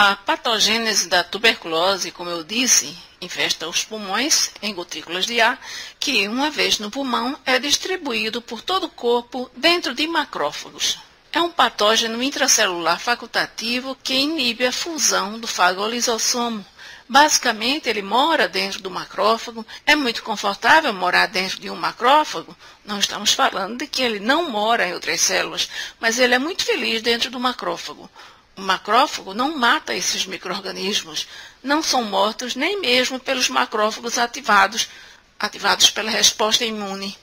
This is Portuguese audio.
A patogênese da tuberculose, como eu disse, infesta os pulmões em gotículas de ar, que, uma vez no pulmão, é distribuído por todo o corpo dentro de macrófagos. É um patógeno intracelular facultativo que inibe a fusão do fagolisossomo. Basicamente, ele mora dentro do macrófago. É muito confortável morar dentro de um macrófago. Não estamos falando de que ele não mora em outras células, mas ele é muito feliz dentro do macrófago. O macrófago não mata esses micro-organismos, não são mortos nem mesmo pelos macrófagos ativados, ativados pela resposta imune.